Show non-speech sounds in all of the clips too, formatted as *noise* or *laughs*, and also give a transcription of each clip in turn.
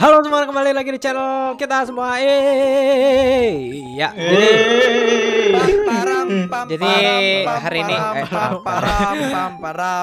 Halo semua kembali lagi di channel kita semua. Eh, ya. Jadi, Jadi, hari ini- eh,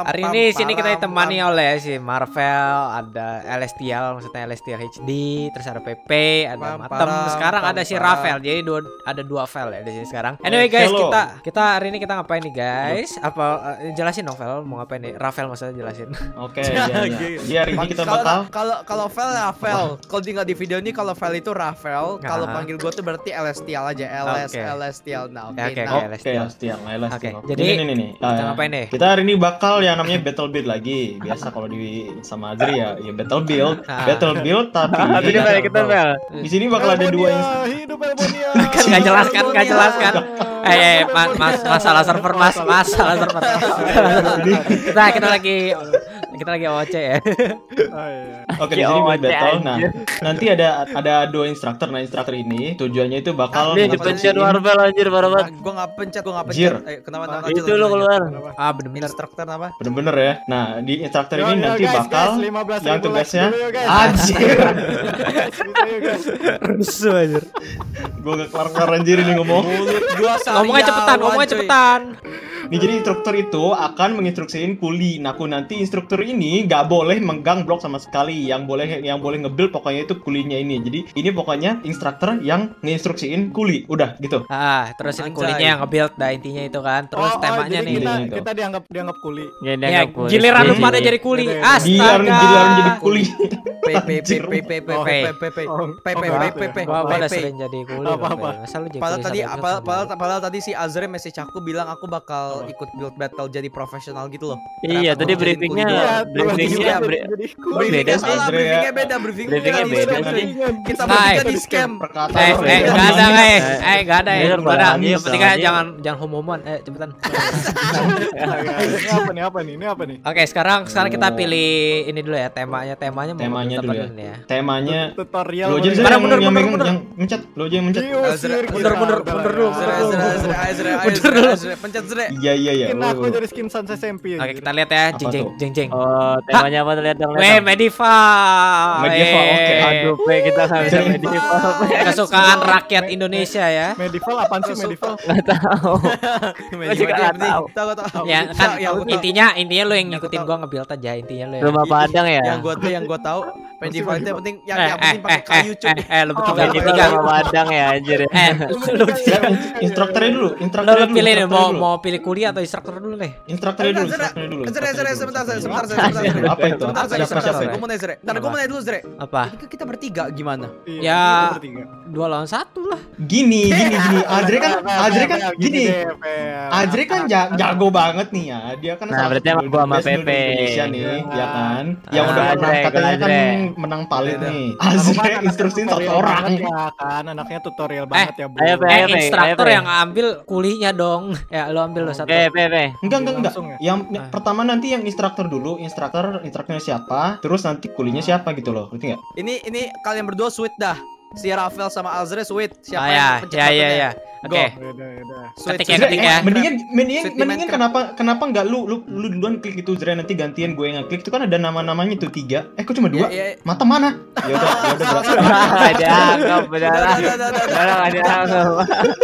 hari ini sini kita ditemani oleh si Marvel, ada Celestial, maksudnya Celestial HD, terus ada PP, ada Matem. Sekarang ada si. Rafael. Jadi dua ada dua file ya di sini sekarang. Anyway guys, Hello. kita kita hari ini kita ngapain nih guys? Apa eh, jelasin novel mau ngapain nih? Rafael maksudnya jelasin. Oke, *laughs* iya, iya. Jadi hari ini kita kalau bakal kalau kalau Vel Rafael. Kalau tinggal di video ini kalau Vel itu Rafael, kalau panggil gue tuh berarti Celestial aja. LS Oke. Celestial. Nah, oke. Ya, oke, nah. oke. Oke, Celestial. ya, Stial, Celestial. Oke, Oke, jadi ini nih nih. kita Ah, ngapain nih? Kita hari ini bakal yang namanya battle build lagi. Biasa kalau di sama Azri ya, ya battle build, Ah. battle build tapi Tapi balik kita Mel. di sini bakal ada dua yang hidup Elmonia. *laughs* kan nggak jelas kan nggak jelas kan eh eh, mas, mas masalah server mas masalah server kita *laughs* kita lagi kita lagi OC ya *laughs* Oke, di Ya, sini buat OC battle. Nah, anjir. nanti ada ada dua instruktur. Nah, instruktur ini tujuannya itu bakal Nih Kenapa dipencet? Marvel anjir parah banget. Gue nggak pencet, gue nggak Jir. pencet. Eh, kenapa nama Itu lo keluar. ah bener-bener Instruktur apa? bener-bener ya. Nah, di instruktur ini yo, nanti guys, bakal guys, 15 yang tugasnya anjir. rusuh aja Gue gak kelar-kelar anjir ini ngomong. Mulut gua ngomongnya cepetan ngomongnya cepetan Nih jadi instruktur itu akan menginstruksiin kuli. Nah, aku nanti instruktur ini nggak boleh megang blok sama sekali. Yang boleh yang boleh nge-build pokoknya itu kulinya ini. Jadi ini pokoknya instruktur yang ngeinstruksiin kuli. Udah gitu. ah terus ini Anjay. kulitnya yang nge-build dah intinya itu kan terus Oh, oh, temanya jadi nih Kita, Gitu. kita dianggap dianggap kuli. ya giliran giliran lu Jadi- pada jadi kuli astaga giliran jadi kuli. Oh, Oh, oh, ya. Kuli Padahal kuli tadi padahal tadi si Azre message aku bilang aku bakal ikut build battle jadi profesional gitu loh. Iya, Ternyata tadi briefingnya briefingnya Briefingnya beda sih. ya. briefingnya beda, briefingnya Briefingnya beda. beda Kita- sih. Kita Nah, bertiga di scam. Eh, eh, yang nggak ada, eh, eh, nggak ada ya, ada. Yang penting kan jangan jangan homoman, eh, cepetan. Ini apa nih? Apa nih? Ini apa nih? Oke, sekarang sekarang kita Oh. pilih ini dulu ya, temanya, temanya mau Temanya kita dulu ya. apa nih ya. Temanya Tutorial. lo aja. Zre, yang, mundur, yang mundur, yang mencet, lo aja yang mencet. Mundur, mundur, mundur dulu, mundur dulu. Pencet Azre. Iya iya iya. Skin Oh, aku oh. jadi skin Sans SMP. Oke, kita lihat ya, Apa jeng jeng tuh? jeng jeng. Oh, temanya apa tuh lihat dong. lihat Weh. Medieval, Eh, oke. Aduh, Pe, kita bisa medieval. Kesukaan rakyat Indonesia ya. Medieval apaan sih medieval? *laughs* Nggak tahu. *laughs* Nggak tahu. Tahu tahu. Ya kan tahu- intinya intinya lu yang ngikutin gua nge-build aja intinya lu. yang- Rumah Padang ya? yang gua tuh yang gua tahu medieval itu yang penting yang Eh, yang eh, penting pakai kayu eh, cuy. eh, lu bertiga, lu Medieval bertiga. Rumah Padang ya anjir. Eh, lu Ya, in- instrukturnya dulu, Lo, instrukturnya dulu. pilih nih instrukturnya mau mau pilih kuliah atau instruktur dulu dulu, Zre, instrukturnya dulu. Instrukturnya dulu. sebentar, sebentar, Zre, Apa sebentar, itu? Zre. Apa itu? Sebentar, sebentar, Zre. Zre? Gua mau nanya, Zre. Ntar gua mau nanya dulu, Zre. Apa? Ini kita bertiga gimana? Iya, Ya. Dua lawan satu lah. Gini, gini, gini. Adre kan, Adre kan gini. deh. Adre kan ja- jago banget nih ya. Dia kan Nah, berarti sama gua sama Pepe. Indonesia nih, ya kan. Yang Ah, udah pernah Adre, katanya kan Adre. menang palit Beda. nih. Aku kan Azre instruksiin satu orang. Ya kan, anaknya tutorial banget ya, Bu. Eh, Iya, instruktur yang ambil kulinya dong. *laughs* Ya, lu ambil lo satu. Oke, Pepe. Enggak, enggak, enggak. Langsung ya? Yang Ah. pertama nanti yang instruktur dulu, instruktur instrukturnya siapa, terus nanti kulinya siapa gitu loh. Ngerti enggak? Ini ini kalian berdua sweet dah. Si Rafael sama Azre sweet. Siapa Ah, ya, yang pencet ya, ya, ya. Oke. Sweet, Ketik ya, ketik ya. mendingan mendingan Sweet mendingan kenapa kenapa enggak lu lu lu duluan klik itu Zre nanti gantian gue yang ngeklik itu kan ada nama-namanya tuh tiga. Eh kok cuma dua? Iya, iya. Mata mana? Ya udah, ya udah berarti. Dianggap, beneran. Dah, dah, dah, dah, dah. Beneran nggak dianggap.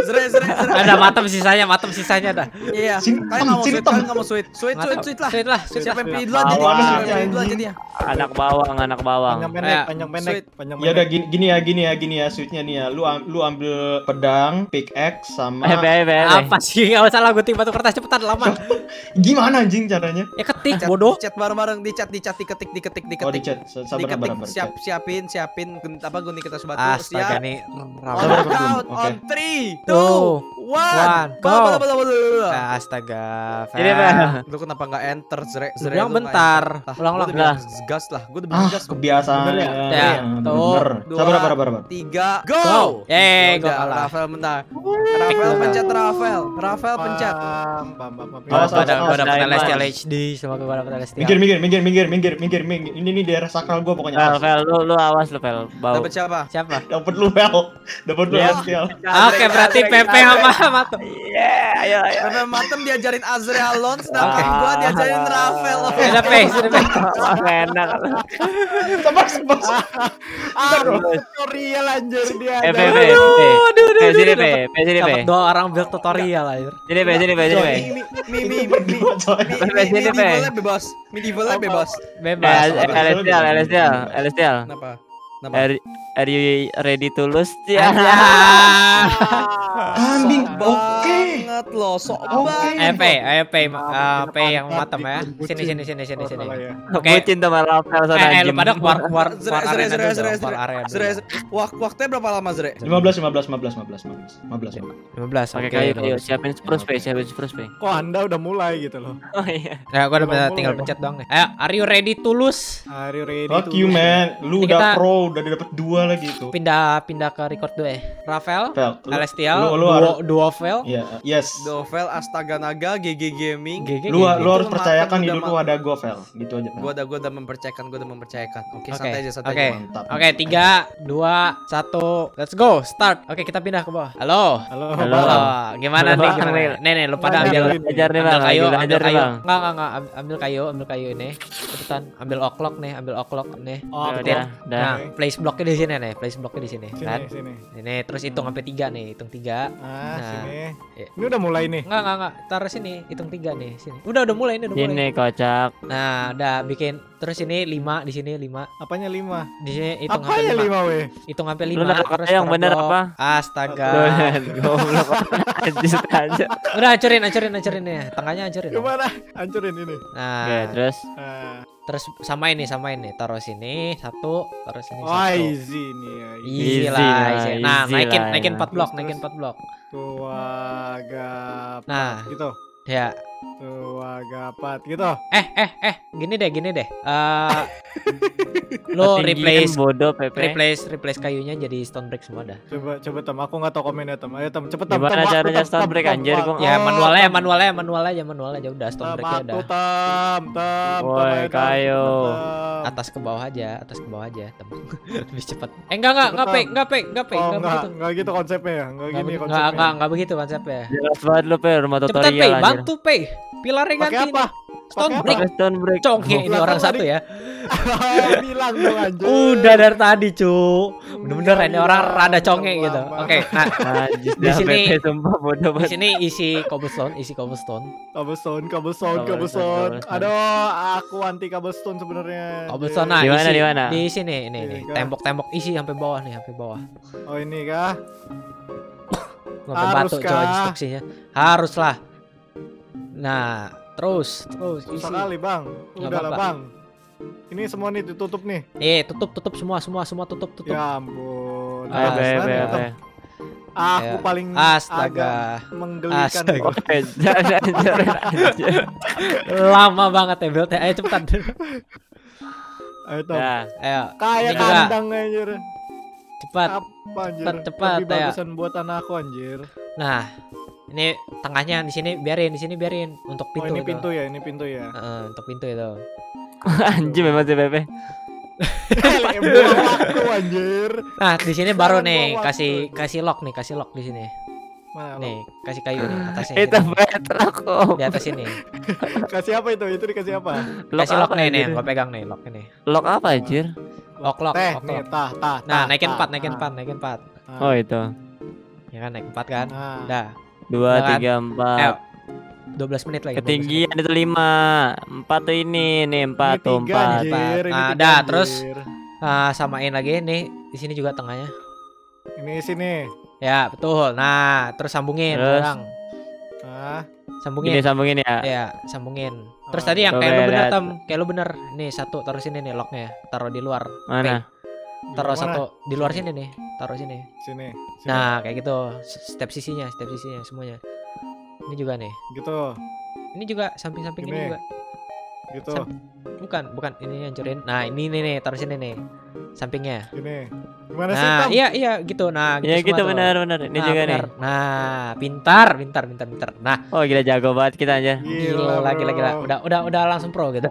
Zre, Zre, Zre. Ada matem sisanya, matem sisanya dah. Iya. Kalian mau sweet, kalian mau sweet. Sweet, sweet, sweet lah. Sweet lah, sweet Siapa lah. yang pilih duluan jadi? Siapa yang pilih duluan jadi ya? Anak bawang, anak bawang. Panjang pendek, panjang pendek, panjang Ya pendek. udah gini, gini ya, gini ya, gini ya switchnya nih ya. Lu am- lu ambil pedang, pickaxe sama Eh, Pe, Pe, Pe. Apa sih? Enggak usah lah gue batu kertas cepetan lama. *laughs* gimana anjing caranya? Ya ketik Chat- bodoh. Chat bareng-bareng di chat, di chat, diketik, diketik, Oh di diketik. chat, sabar sabar Diketik, sabar. siap, siapin, siapin, apa gunting kita sebatu, Astaga siap. nih. On Sabar, sabar. count, Oke. on three, Two, two, one, one, go. Bala, bala, bala, bala, bala. Ah, Astaga. Ini. Lu kenapa nggak enter, Zre? Zre, nggak bentar. enter. Ah, Ulang, gua ulang. udah bilang gas lah, gue udah bilang Ah, gas. kebiasaan. Ya. tuh. Sabar sabar sabar. sabar. Tiga, Go. Eh, Ya udah, kalah. Rafael menang. Rafael pencet Rafael. Rafael pencet. Awas, awas, ada awas, dapat Diamond. Celestial HD, semoga gua dapat Celestial. Minggir minggir minggir minggir minggir minggir minggir. Ini nih daerah sakral gua pokoknya. Fel, Awas. Fel, lu, lu awas lu, Fel. Bau. Dapat siapa? Siapa? Dapat lu Fel. Dapat lu Iya. Astial. Oke, berarti PP sama *laughs* Mantap. Iya, ayo ayo. Pepe Matem diajarin Azrealon, sedangkan gua diajarin Rafael. Udah pe, sudah pe. Enak. Sabar. *laughs* Ah, tutorial anjir dia. Eh, Pe. Pe. Aduh, aduh, sini, Pe. Pe, sini, Pe. Dua orang build tutorial aja. Sini, Pe, sini, Pe, sini, Pe. Mi mi mi mi Coy. Pe, sini, Pe. medievalnya bebas. Medievalnya bebas. Eh, Bebas. Celestial, Celestial, Celestial. Kenapa? Kenapa? Are, you ready to lose? *laughs* Ya. Sok Oke. banget loh, sok banget. Ayo ayo uh, pe bucin yang matem ya. Sini sini sini sini Oh, sini. Oke. Bucin sama Rafael sana Eh, eh, lu pada keluar keluar keluar Zre, dulu Zre, dong, Zre. keluar area Zre, dulu. Zre. Wak- waktunya berapa lama, Zre? 15 15 15 15 15 15 15. 15. Oke, kayu, bagus. Siapin spruce, Pe. Siapin spruce, Pe. Kok anda udah mulai gitu loh? *laughs* Oh iya. Ya, gua udah tinggal pencet doang nih. Ayo, are you ready to lose? Are you ready Fuck to you lose? man, lu udah pro, udah dapet dua lagi itu. Pindah pindah ke record dulu ya. Rafael, Fel, lu- Celestial, lu- lu duo fail. Iya, yes. Dovel, Astaga Naga, GG Gaming. GG. Lu, GG. lu harus percayakan hidup lu ada gua, Fel. Gitu aja. Gua udah gua udah mempercayakan, gua udah mempercayakan. Oke, Oke, santai aja, santai oke. aja. Mantap. Oke, tiga, dua, satu, let's go, start. Oke, kita pindah ke bawah. Halo. Halo, Halo. Halo, gimana Halo, nih? Gimana? Nih, nih, lu pada ambil. Ajar nih, Bang. kayu, ambil belajar nih, kayu. Enggak, enggak, enggak, Am- ambil kayu, ambil kayu ini. Cepetan, ambil oklok nih, ambil oklok nih. Oh, Ya betul. udah, dah. Nah, place blocknya di sini nih, place blocknya di sini, Sini, kan? sini. Ini terus hitung sampai tiga nih, hitung tiga. Ah, Nah. sini. Iya. Ini udah mulai nih. Enggak, enggak, enggak. Taruh sini, hitung tiga nih, sini. Udah, udah mulai ini, udah mulai. Ini kocak. Nah, udah bikin terus ini lima di sini lima Apanya lima? di sini hitung Apa sampai ya lima. lima weh? Hitung sampai Lu lima. naruh terus yang bener apa? Astaga. Goblok. *laughs* Anjir aja. Udah hancurin, hancurin, hancurin ya. Tengahnya hancurin. Gimana? Hancurin ini. Nah, Oke, terus Ah. Terus samain nih, samain nih. Taruh sini satu, taruh sini Oh, satu. easy nih ya. Easy, Easy lah, easy. Nah, easy naikin, lah, naikin ya. 4 blok, Terus, naikin. 4 blok. Tua gapat Nah. gitu. Ya. Tua gapat gitu. Eh, eh, eh, gini deh, gini deh. Eh *laughs* lo replace bodoh Pepe. replace replace kayunya jadi stone brick semua dah. Coba coba tem aku nggak tahu komennya tem. Ayo tem cepet tem. Gimana Tem, caranya Tem, stone Tem, anjir, gua- Ya manualnya, manualnya, manual aja, manual aja udah stone bricknya waktu, udah. tem, tem, Woi, tem, tem, kayu. tem. Atas ke bawah aja, atas ke bawah aja, tem. *laughs* Lebih cepat. Eh enggak enggak enggak pe, enggak pe, enggak pe, Oh, enggak enggak, begitu. enggak gitu konsepnya ya. Enggak Enggak gini konsepnya. enggak enggak enggak begitu konsepnya. Jelas banget lu Pe, rumah Cepetan pe, tutorial bantu pe. Pilarnya Pakai ganti. apa? Stone. Pakai stone break. Congke ini orang satu ya. *laughs* Bilang dong anjir. Udah dari tadi, cu. Bener-bener ini orang bilang, rada conge bilang, gitu. Oke, nah Di sini- di sini isi cobblestone, isi cobblestone. Cobblestone, cobblestone, Cobblestone. Aduh, aku anti cobblestone sebenarnya. Cobblestone nah, Di mana, di mana? Di sini, ini Ini nih. Tembok-tembok isi sampai bawah nih, sampai bawah. Oh ini kah? Sampai batu coba Haruskah? instruksinya. Haruslah. Nah, terus, terus isi. Susah kali bang. Udah lah bang. Ini semua nih ditutup nih. Eh, tutup, tutup semua, semua, semua tutup, tutup. Ya ampun. Ah, ya, Pepe. Tem. Aku Ya. paling agak Astaga. menggelikan. Astaga. *laughs* Anjir. Lama banget ya build-nya. Ayo cepetan. Ayo Tem. Ya, Ayo, Kayak kandang anjir. cepat. Apa anjir? Cepat, cepat, Lebih ayo. bagusan buat anakku anjir. Nah, ini tengahnya di sini biarin, di sini biarin untuk Oh pintu. ini itu. pintu ya, ini pintu ya. Heeh, untuk pintu itu. *laughs* anjir memang si Pepe. Buang waktu anjir. Nah, di sini baru nih kasih kasih lock nih, kasih lock di sini. Mana? Nih, kasih kayu nih atasnya. *laughs* Itu kok. Di atas sini. *laughs* Kasih apa itu? Itu dikasih apa? Kasih lock nih nih, gua pegang nih lock ini. Lock apa anjir? Lock lock, Teh, lock, nih, lock. tah, tah. Nah, naikin 4, naikin tah. 4, naikin 4. Nah, Oh itu. Ya kan naik 4 kan? Nah, Udah. Dua, tiga, Ayo. empat. 12 menit lagi. 12 menit. Ketinggian itu lima. Empat tuh ini, nih empat ini tuh empat. Nah, dah, terus. Nah, samain lagi nih di sini juga tengahnya. Ini sini. Ya, betul. Nah, terus sambungin Terus? sekarang. Nah, Sambungin. Ini sambungin ya. Ya, sambungin. Terus Ah, tadi yang coba kayak lu bener tem, kayak lu bener. Nih satu taruh sini nih locknya, taruh di luar. Mana? Taruh satu di luar sini nih, taruh sini. Sini. sini. Nah, kayak gitu. Step sisinya, step sisinya semuanya. Ini juga nih. gitu. Ini juga samping-samping ini Gini. juga. Gitu. Sam- Bukan, bukan ini hancurin. Nah, ini nih nih, taruh sini nih. Sampingnya. Gini. Gimana sih Nah, iya iya gitu. Nah, gitu Ya gitu benar benar. Ini Nah, juga nih. benar. Nah, pintar, pintar, pintar, pintar. Nah, Oh gila jago banget kita aja. gila, lagi lagi bro. Udah udah udah langsung pro gitu.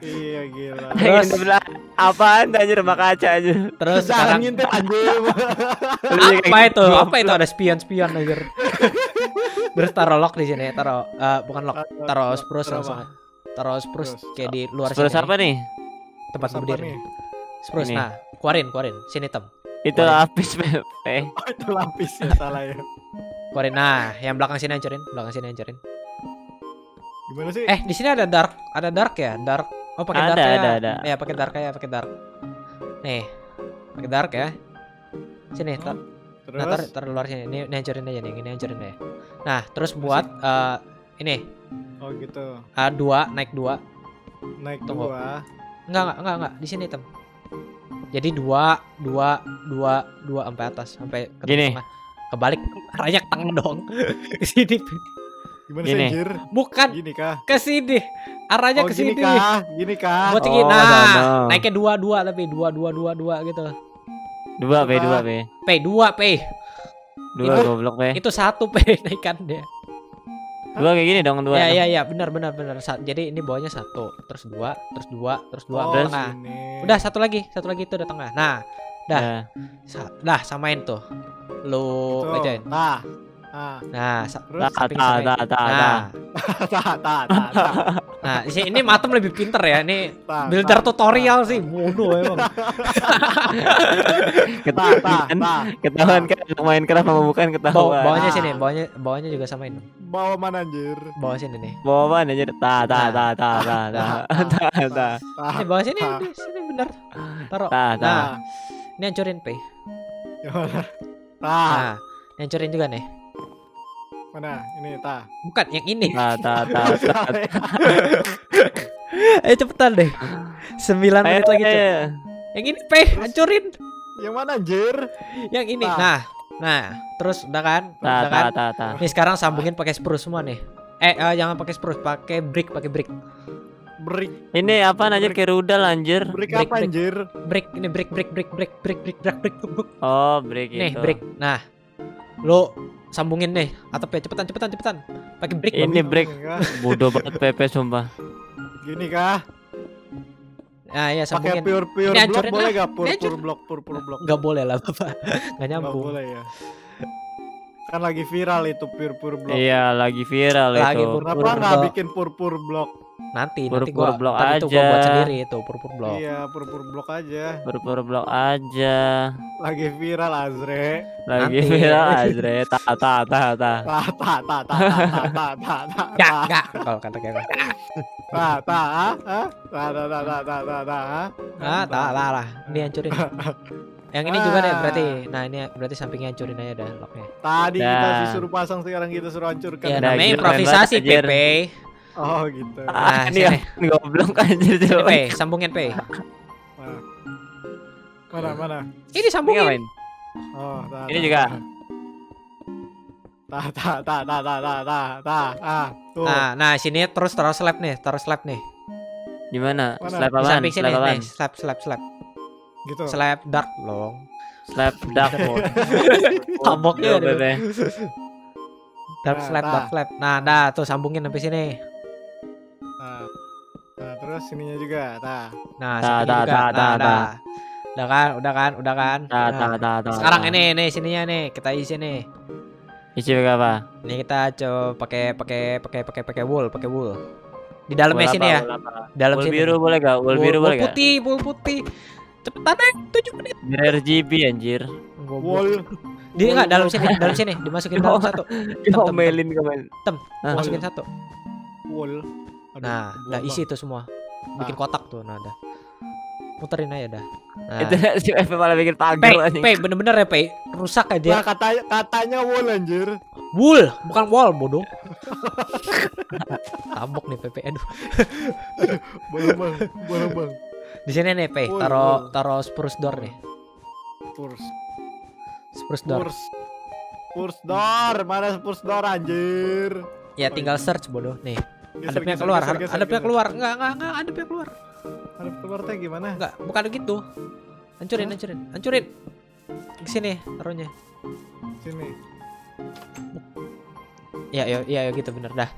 Iya gila. Terus- apaan anjir rumah kaca aja. Terus sekarang ngintip anjir. apa itu? Apa itu ada spion-spion anjir. Terus taruh lock di sini, taruh eh, bukan lock, taruh spruce langsung. Taruh spruce Spruce. kayak di luar Terus sini. apa nih? Tempat berdiri. Spruce. Nah, keluarin, keluarin. Sini tem. Itu lapis Pepe. *laughs* Oh, itu lapis ya salah ya. Keluarin. Nah, yang belakang sini hancurin, belakang sini hancurin. Gimana sih? Eh, di sini ada dark, ada dark ya, dark. Oh, pakai Ada, dark ya. ada, ada. Ya, pakai dark ya, pakai dark. Nih. Pakai dark ya. Sini, tar, Terus nah, tar, tar luar sini. Ini, ini hancurin aja nih, ini hancurin deh. Nah, terus buat eh ini oh gitu. eh, dua naik dua. Naik Tunggu. dua. Enggak, enggak, enggak, enggak. Di sini, Tem. Jadi dua, dua, dua, dua sampai atas, sampai ke Gini. tengah. Kebalik *laughs* arahnya ke tengah dong. *laughs* ke sini. Gimana Gini. sih anjir? Bukan Gini kah? ke sini. Arahnya Oh ke gini sini. kah? Gini kah? Buat gini. Oh, Nah, sana. naiknya dua, dua tapi dua, dua, dua, dua gitu. Dua P, dua P. P dua P. Dua Itu- goblok P. Itu satu P *laughs* naikannya. Dua kayak gini dong dua. Ya, ya, ya, benar, benar, benar. Jadi ini bawahnya satu, terus dua, terus dua, terus dua, Oh, sini. Udah satu lagi, satu lagi itu udah tengah. Nah, dah. Ya. sa- dah samain tuh. Lu Tuh. ajain. Nah. Nah, nah nah, nah, nah, nah, nah, ini Matem lebih pinter ya. Ini nah, nah, belajar builder nah, tutorial sih, bodoh emang. ketahuan, *laughs* ketahuan kan Minecraft sama bukan ketahuan. Bawahnya sini, bawahnya bawahnya juga sama ini. Bawa mana anjir? Bawah sini nih. Bawah mana anjir? Ta ta ta ta ta ta *laughs* ta ta. Ini bawah sini, sini bener. Taruh. Ta ta. Ini hancurin, pe Ta. Nah, hancurin juga nih. Mana? Ini tak. Bukan yang ini. Ta ta ta *laughs* ta. *laughs* Ayo cepetan deh. 9 Ayo, menit lagi tuh. ayo. Yang ini P, hancurin. Yang mana anjir? Yang ini. Nah. Nah, nah, terus udah kan? Ta Udah ta kan? ta ta. Nih sekarang sambungin pakai spruce semua nih. Eh, eh, jangan pakai spruce, pakai brick, pakai brick. Break. Ini apa anjir kayak rudal anjir? Break Break, apa anjir? Brick, ini brick, brick, brick, brick, brick, brick, brick, brick, brick. Oh, break itu. Nih, brick. Nah, lo sambungin nih atapnya cepetan, cepetan, cepetan. Pakai brick. Ini break. Kah? Bodoh banget Pepe sumpah. Gini kah? Nah, iya Pakai sambungin. pure pure Ini block boleh lah. gak? Pure pure block, pure pure block. Gak boleh lah, Bapak. Gak Nggak nyambung. boleh ya. Kan lagi viral itu pure pure block. Iya, lagi viral Lagi itu. pur- Kenapa Pure nggak block. bikin pure pure block? Nanti, Pur- nanti pur gua block ntar itu gua buat aja. sendiri itu pur-pur block. Iya, pure pure block aja. Pur-pur blok aja lagi viral Azre. Lagi viral Azre. Ta ta ta ta. Ta ta ta ta ta ta ta ta. ta ta ta ta ta Ta ta ta Ta ta ta ta ta ta ta. ta ta ta ta ta ta ta ta ta Yang ini juga deh berarti. Nah, ini berarti sampingnya hancurin aja dah locknya. Tadi nah. kita disuruh pasang sekarang kita suruh hancurkan. Ya, namanya improvisasi Pepe. Oh gitu. Ah, ini goblok anjir coba. Pe, sambungin Pe. Mana iya. mana? Ini sambungin. Ini Oh, nah, Ini juga. Tak tak tak tak tak tak tak ah. Nah, nah sini terus terus sleep nih, terus sleep nih. Di mana? Slap apa? Sleep sini, sleep. nih, slap slap slap. Gitu. Slap dark long. Slap dark *laughs* long. *laughs* Taboknya bebe. Gitu. Dark slab, dark slap. Nah, dah tuh sambungin sampai sini. Nah, terus sininya juga, nah. Nah, nah, nah, nah, nah, nah. Udah kan, udah kan, udah kan. Ta Nah, ta ta ta. Sekarang ini, nih sininya nih, kita isi nih. Isi apa? Nih kita coba pakai pakai pakai pakai pakai wool, pakai wool. Di dalamnya Wool sini apa, ya. wool? Dalam Wool sini. biru boleh gak? Wool biru boleh gak? putih, wool putih. Cepetan deh, 7 menit. RGB anjir. Goblok. wall Di enggak wool, *laughs* dalam wool. sini, dalam sini, dimasukin dalam satu. *laughs* Diomelin kemarin. Ah. Masukin satu. Aduh, Nah, udah isi itu semua. Bikin kotak tuh, nah dah. Muterin aja dah. Nah. Itu *laughs* si Pepe malah bikin pagar anjing. P, bener-bener ya P. Rusak Nah, aja. katanya katanya wall anjir. Wool, bukan wall, bodoh. *laughs* Tabok nih PP. Aduh. *laughs* Boleh bang, boleh bang. Di sini nih P, Wool, taro taro spruce door nih. Purs, Spruce door. purs, purs door. Mana purs door anjir? Ya tinggal search bodoh. Nih, adepnya keluar, adepnya keluar. Enggak, enggak, enggak, adepnya keluar. Teh gimana? Enggak, bukan gitu. Hancurin, hancurin, hancurin. Ke sini taruhnya. Sini. Ya, ya, ya, ya gitu bener dah.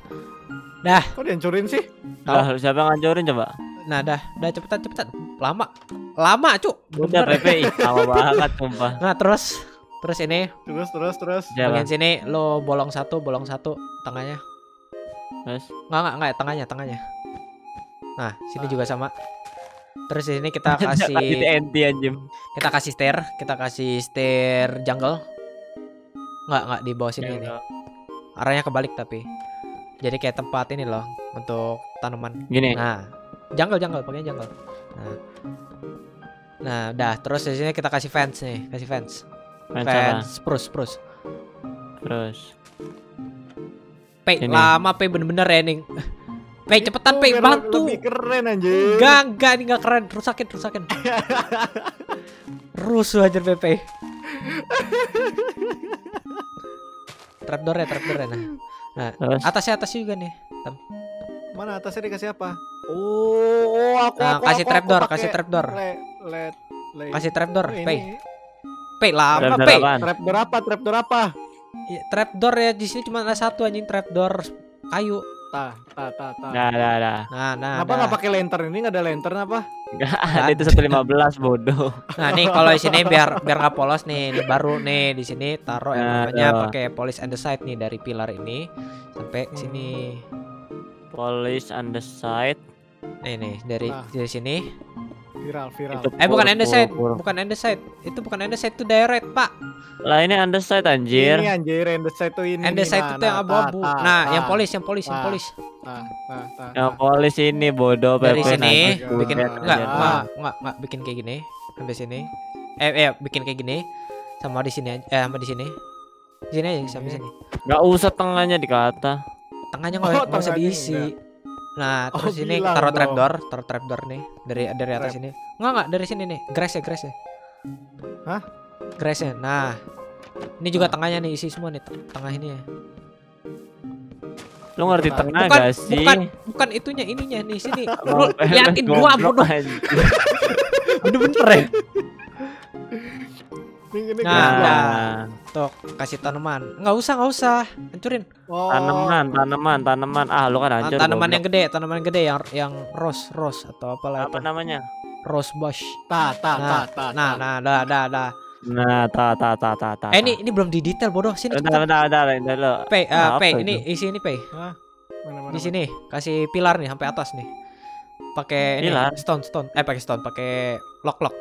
Dah. Kok dihancurin sih? Lah, siapa yang ngancurin coba? Nah, dah, dah cepetan, cepetan. Lama. Lama, Cuk. Udah Bener. PP, ih, lama banget sumpah. Nah, terus terus ini Terus terus terus. Siapa? bagian sini lo bolong satu, bolong satu tengahnya. Terus Enggak, enggak, enggak, tengahnya, tengahnya. Nah, sini Ah. juga sama. Terus ini kita *laughs* kasih TNT anjim. kita kasih stair, kita kasih stair jungle. Enggak, enggak di bawah sini ini. Arahnya kebalik tapi. Jadi kayak tempat ini loh untuk tanaman. Gini. Nah, jungle jungle pakai jungle. Nah. Nah, dah terus di sini kita kasih fence nih, kasih fence. Fence? Fence spruce, spruce. Terus Ini. lama Pei bener-bener ya. *laughs* Pei cepetan Pei bantu. Lebih keren anjir. Enggak, enggak, ini enggak keren. Rusakin, rusakin. Rusuh aja Pepe. trapdoor ya, trapdoor ya. Nah, nah atasnya atasnya juga nih. Mana atasnya dikasih apa? Oh, oh aku, Nah, aku, kasih aku, trapdoor, aku kasih trapdoor. Le. Kasih trapdoor, Oh, ini. Pei. Pei lama Pei. Trapdoor apa? Trapdoor apa? Ya, Trapdoor ya di sini cuma ada satu anjing trapdoor kayu. Tah, tah, tah, tah. Nah, dah, dah. Nah, nah. Kenapa dah. nggak pakai lantern ini? Nggak ada lantern apa? Enggak ada itu 115 bodoh. Nah, nih kalau di sini biar biar nggak polos nih, ini baru nih di sini taruh yang Nah, namanya pakai polish andesite nih dari pilar ini sampai sini. Polish side. Nih dari Nah. dari sini. Viral, viral. Itu Eh bukan pur. bukan andesite. Itu bukan andesite itu direct, Pak. Lah ini on the side anjir. Ini anjir, andesite tuh ini. Andesite nih, itu yang nah, abu-abu. tah, Nah, tah, yang yang polish, yang Nah. Tah, tah, tah, Yang tah. polish ini bodoh Dari PP sini nanti. bikin enggak, anjir. enggak, enggak, enggak bikin kayak gini. Sampai sini. Eh, eh bikin kayak gini. Sama di sini aja, eh sama di sini. Di sini aja sampai Ini. sini. Enggak usah tengahnya dikata. Tengahnya Oh, nggak nggak usah diisi. enggak. Nah, Oh, terus ini taruh dong. trapdoor, taruh trapdoor nih dari dari atas Trap. ini. Enggak enggak dari sini nih, grass ya, grass ya. Hah? Grass ya. Nah. Ini juga tengahnya nih isi semua nih, teng- tengah ini ya. Lu ngerti Bukan, tengah bukan, gak sih? bukan, bukan itunya ininya nih sini. *laughs* Lu liatin gua bodoh. Bener-bener ya. Nah. Nah, Tuh, kasih tanaman. Enggak usah, enggak usah. Hancurin. Oh. tanaman, tanaman, tanaman. Ah, lu kan Ah, hancur. tanaman yang gede, tanaman yang gede yang yang rose, rose atau apalah apa itu. namanya? Rose bush. Tah, tah, Nah, tah, tah. Nah, nah, dah, dah, dah. Nah, ta ta ta ta ta. Eh, ini ini belum di detail bodoh. Sini Bentar, bentar, bentar, bentar lo. Pay, eh, Apa pay. itu? Ini isi ini pay. Mana, mana, Di sini kasih pilar nih sampai atas nih. Pakai ini stone stone. Eh pakai stone, pakai lock lock.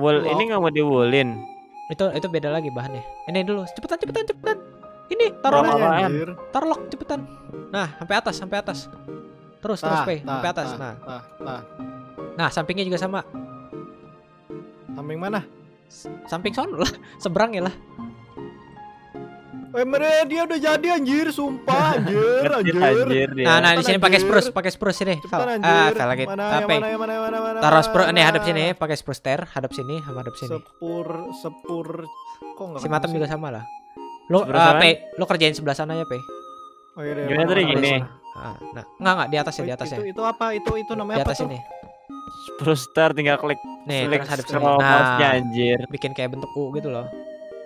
Wool ini nggak mau diwulin. Itu itu beda lagi bahannya. Ini dulu. Cepetan cepetan cepetan. Ini taruh anjir. taruh lock cepetan. Nah, sampai atas, sampai atas. Terus terus Tah, pay, tah, sampai atas. tah, Nah. tah, tah. Nah, sampingnya juga sama. Samping mana? Samping sono lah, *laughs* seberang ya lah. Eh, mere, dia udah jadi anjir, sumpah *laughs* anjir, anjir. anjir dia. Nah, nah di sini pakai anjir. spruce, pakai spruce sini. Cepetan Val. anjir. Ah. Mana, Ah, mana, mana, yang mana, mana, Taruh spruce nih hadap sini, pakai spruce stair, hadap sini, sama hadap sini. Sepur, sepur. Kok enggak Si Matem juga sama lah. Lo, Spruce uh, lo kerjain sebelah sana ya, Pe. Oh iya, Gimana tadi gini? Ah, nah, enggak enggak di atas ya, di atas ya. Itu, itu apa? Itu itu Di namanya apa atas tuh? ini. Spruster tinggal klik Nih, klik hadap sini. Nah, anjir. bikin kayak bentuk U gitu loh.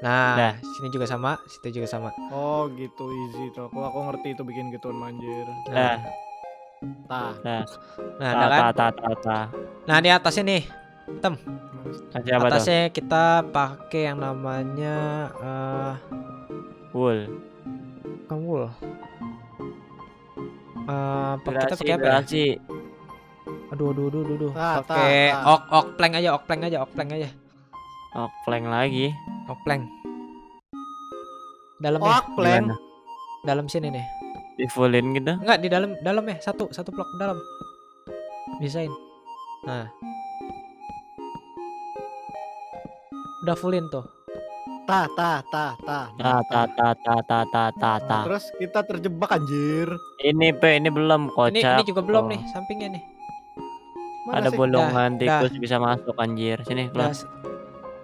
Nah, Nah. sini juga sama, situ juga sama. Oh gitu easy tuh. Aku aku ngerti itu bikin gituan manjir. Nah, Tah. nah, Nah, ta ada kan? ta ta ta ta. Nah, di atasnya nih, Kasih apa tuh? atasnya kita pakai yang namanya eh Wool. bukan wool. Eh, pa- kita pakai apa ya? durasi. Aduh, aduh, aduh, aduh, aduh. Pakai ok ok plank aja, ok plank aja, ok plank aja. Oh, plank lagi. Plank. Dalam ya, Oh. Gimana? dalam sini nih. Di fullin gitu. Enggak di dalam dalam ya satu satu blok dalam. Bisain. Nah. Udah fullin tuh. Tah, tah, tah, tah. Ta ta ta ta ta ta ta ta. Terus kita terjebak anjir. Ini pe ini belum Ini kocak. ini juga belum Oh. nih sampingnya nih. Mana Ada sih? bolongan tikus bisa masuk anjir. Sini, Udah, pelan. s-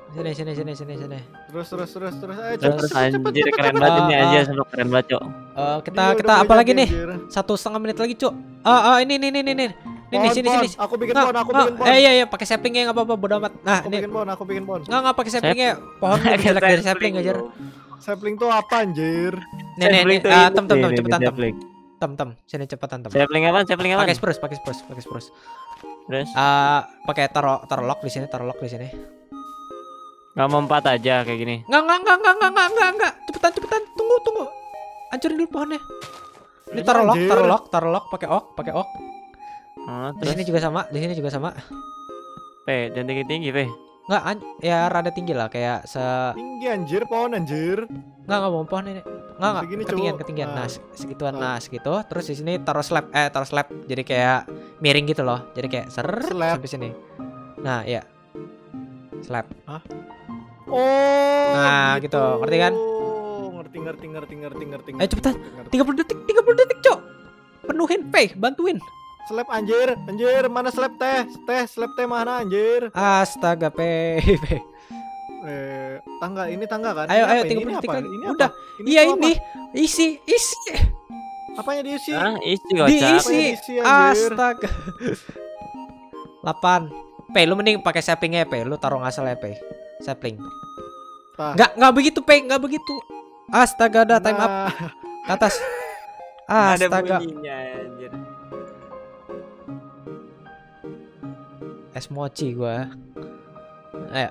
sini sini sini sini sini. Terus terus terus terus. Ayo Terus cepet cepet cepet anjir cepet. keren cepet. banget ini Ah, aja ah. selalu keren banget, Cok. Eh, kita Dia kita udah apa lagi nih? Satu setengah menit lagi, Cuk. Ah, ah, ini nih nih nih nih. Ini nih, Pohon, sini pohon. sini. Aku bikin Nggak, pohon, aku nggak. bikin pohon. Eh iya iya pakai saplingnya enggak apa-apa bodo amat. Nah, Aku ini bikin pohon, aku bikin pohon. enggak enggak pakai saplingnya. Pohon *laughs* lebih jelek dari sapling aja. Sapling tuh apa anjir? Nih nih nih, ah, ini tem tem tem nih, cepetan tem. sapling. Tem tem, sini cepetan tem. Sapling apa? Sapling apa? Pakai spruce, pakai spruce, pakai spruce. Terus Ah, pakai taruh taruh lock di sini, taruh lock di sini. Nggak mau empat aja kayak gini. Enggak enggak enggak enggak enggak enggak enggak enggak. Cepetan cepetan, tunggu tunggu. Hancurin dulu pohonnya. Ini taruh lock, taruh lock, taruh lock pakai ok, pakai ok. Oh, Di sini juga sama, di sini juga sama. P, jangan tinggi tinggi P. Enggak, an- ya rada tinggi lah kayak se Tinggi anjir, pohon anjir. Enggak enggak mau pohon ini. Enggak enggak Segini, ketinggian ketinggian. Nah, se- segituan. Nah. Nah, segitu. Terus di sini taruh slab eh taruh slab. Jadi kayak miring gitu loh. Jadi kayak ser Slab. sampai sini. Nah, ya. Slab. Oh. Nah, gitu. Ngerti kan? Ngerti, ngerti, ngerti, ngerti, ngerti. Ayo cepetan. ngerti. 30 detik, 30 detik, Cok. Penuhin, Pay, bantuin. Slap anjir, anjir, mana slap teh? Teh, slap teh mana anjir? Astaga, Pay. *laughs* Pay. Eh, tangga, ini tangga kan? Ayo, Ini ayo? 30 Ini detik apa? lagi. Ini Udah. Iya ini. Isi, isi. apa? Apanya diisi? Ah, isi kocak. Diisi. Astaga. *laughs* 8. Pay, lu mending pakai saplingnya, Pay. Lu taruh ngasal ya, Pay. Sapling. Tah. Enggak, enggak begitu, Pay. Enggak begitu. Astaga, udah time up Nah, ke atas. *laughs* Ada Astaga. bunyinya anjir. Es mochi gua. Ayo.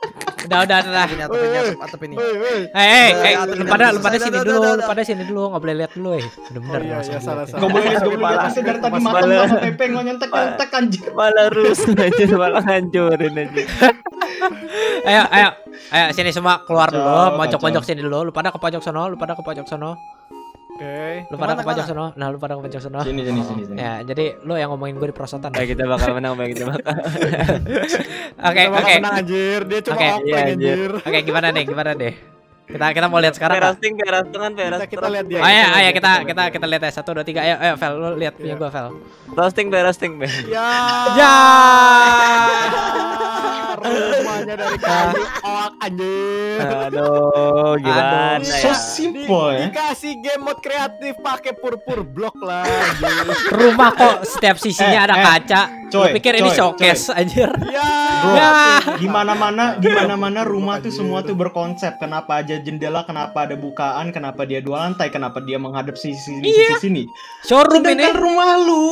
udah. Udah, udah, udah. atau ini. Woi, woi. Eh, eh, Udah, eh, udah, lu udah, pada udah, lu pada udah, sini udah, dulu, udah, lu udah. pada sini dulu, enggak boleh lihat dulu, eh. Bener-bener iya, langsung iya, dilihat, salah, eh. salah. Gak boleh lihat. Malah- Asli dari tadi malah- sama Pepe nyontek nyontek anjir. Malah rusuh anjir, malah hancurin anjir. Ayo, ayo. Ayo sini semua keluar dulu, pojok-pojok kacau. sini dulu. Lu pada ke pojok sono, lu pada ke pojok sono. Oke. Lu pada ke pojok sono. Nah, lu pada ke pojok sono. Sini sini sini sini. Ya, jadi lu yang ngomongin gue di prosotan. Baik kita bakal menang, baik kita bakal. *laughs* Oke, Kita bakal oke. menang, anjir, dia cuma Oke, open iya, anjir. Oke, gimana nih? Gimana deh? Kita kita mau lihat sekarang. Perasting, perastungan, Kita, peras. kita lihat dia. Oh, ayo, ayo kita kita kita lihat ya. Satu, dua, tiga. Ayo, ayo, Vel, lu lihat punya Iya. gua, Vel. Roasting, perasting, be. Ya. Ya. *laughs* Rumahnya dari kayu oak anjir. Aduh, gimana Aduh, So ya? simple ya. Dikasih game mode kreatif pakai purpur blok lah anjir. Rumah kok setiap sisinya Eh, ada eh, kaca. coy, Lu pikir ini coy, showcase anjir. Ya. Bro, Ya. di mana-mana di mana-mana rumah tuh semua tuh berkonsep. Kenapa aja jendela, kenapa ada bukaan, kenapa dia dua lantai, kenapa dia menghadap sisi sisi, Iya. sisi sini. Showroom ini. Sedangkan rumah lu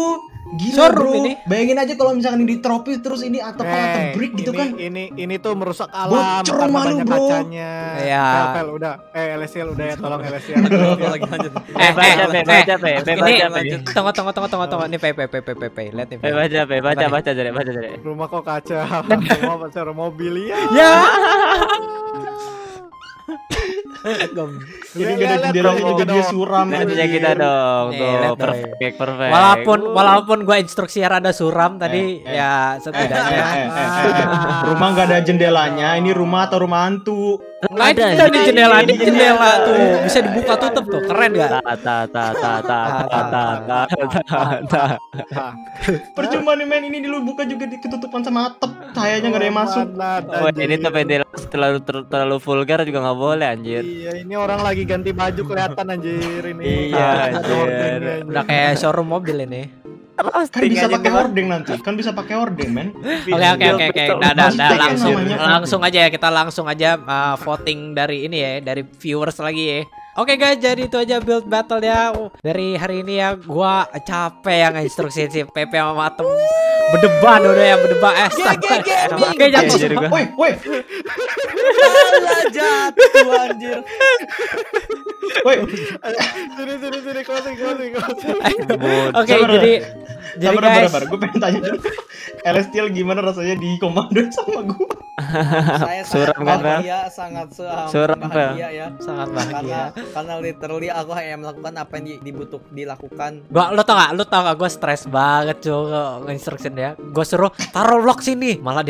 Gila Showroom bro, ini. bayangin aja kalau misalkan ini di tropis terus ini atap atap Eh, brick gitu ini, kan. Ini ini tuh merusak alam Bocor karena banyak bro. kacanya. Iya. Pel, Pel, udah. Eh, LSL udah ya, tolong LSL. *laughs* lagi lanjut. Eh, baca, eh, Pe, eh. baca, Pe, baca, Pe. tunggu tunggu tunggu tunggu tunggu. Ini pe pe pe pe pe pe. Lihat nih. Baca, Pe, baca, nih? baca, jadi, baca, jadi. Rumah kok kaca. Rumah pacar mobil ya. Ya. *laughs* Jadi gede gede gede gede suram aja kita gitu. dong. Perfect perfect. Walaupun walaupun gue instruksi rada suram tadi ya setidaknya. Rumah gak ada jendelanya, ini rumah atau rumah hantu? Nah, Ada, tadi ini, jendela, ini, jendela tuh bisa dibuka tutup tuh, keren gak? Ta ta ta ta ta ta ta ta ta ta. Percuma nih men, ini dulu buka juga ketutupan sama atap. Cahayanya gak ada yang masuk. Oh, ini tuh ventilasi terlalu ter- terlalu vulgar juga nggak boleh anjir. Iya, ini orang lagi ganti baju kelihatan anjir ini. Iya. Udah kayak showroom mobil ini. Kan bisa pakai hordeng nanti, kan bisa pakai hordeng men. Oke oke oke oke. Nah, nah, nah, kan langsung namanya. langsung aja ya kita langsung aja uh, voting dari ini ya, dari viewers lagi ya. Oke guys, jadi itu aja build battle ya. Dari hari ini ya gua capek yang instruksi si Pepe sama Matem berdebat udah ya berdebat eh. Oke jatuh. Woi, woi, Alah jatuh anjir. woi. Sini sini sini closing closing closing. Oke jadi Jadi sabar, guys, sabar. Gue pengen tanya dulu. Celestial gimana rasanya di komando sama gue? Saya Suram sangat kan, bahagia, sangat se- Suram, Bang? bahagia ya. sangat Karena bahagia. karena literally aku hanya melakukan apa yang di- dibutuh dilakukan. Gua lo tau gak? Lo tau gak? Gue stres banget cuy nge-instruction ya. Gue suruh taruh lock sini, malah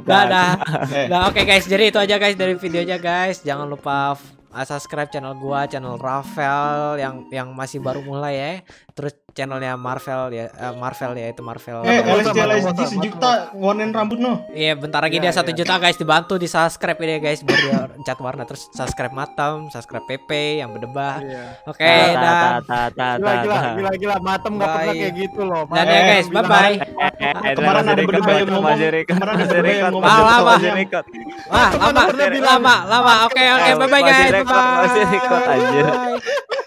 Dah, dah. Eh, Nah, oke guys, jadi itu aja guys dari videonya guys. Jangan lupa subscribe channel gua, channel Rafael yang yang masih baru mulai ya. Terus channelnya Marvel ya, eh, Marvel ya itu Marvel. eh, Mata, Celestial mata, SG mata, sejuta warnain rambut no. Iya, bentar lagi Iya, dia satu iya. juta guys dibantu di subscribe ini ya guys biar dia cat warna terus subscribe Matam, subscribe PP yang berdebah. Iya. Oke, ta- ta- Gila ta- gila ta. gila gila matem nggak pernah Bye. kayak gitu loh. Dadah Eh, guys, bye bye. Eh, eh, Kemarin ada berdua yang ngomong- kemarin ada berdua yang ngomong masih lama. lama, lama, lama. Oke, oke, Eh, bye bye guys. record, anjir. Bye. *laughs*